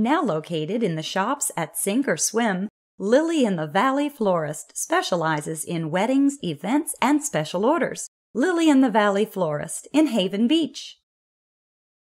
Now located in the shops at Sink or Swim, Lily in the Valley Florist specializes in weddings, events, and special orders. Lily in the Valley Florist in Haven Beach.